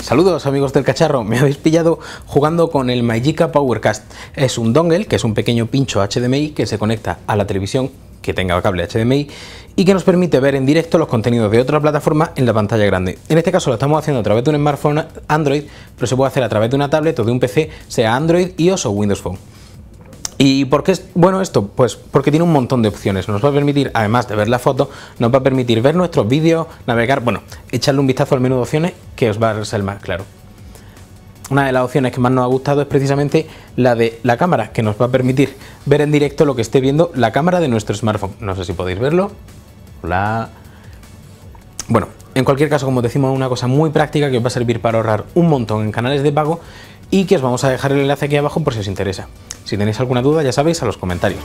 Saludos amigos del cacharro, me habéis pillado jugando con el Magica Powercast. Es un dongle, que es un pequeño pincho HDMI que se conecta a la televisión que tenga cable HDMI y que nos permite ver en directo los contenidos de otra plataforma en la pantalla grande. En este caso lo estamos haciendo a través de un smartphone Android, pero se puede hacer a través de una tablet o de un PC, sea Android, iOS o Windows Phone. ¿Y por qué es bueno esto? Pues porque tiene un montón de opciones. Nos va a permitir, además de ver la foto, nos va a permitir ver nuestros vídeos, navegar, bueno, echarle un vistazo al menú de opciones que os va a ser más claro. Una de las opciones que más nos ha gustado es precisamente la de la cámara, que nos va a permitir ver en directo lo que esté viendo la cámara de nuestro smartphone. No sé si podéis verlo. Hola. Bueno, en cualquier caso, como decimos, una cosa muy práctica que os va a servir para ahorrar un montón en canales de pago y que os vamos a dejar el enlace aquí abajo por si os interesa. Si tenéis alguna duda, ya sabéis, a los comentarios.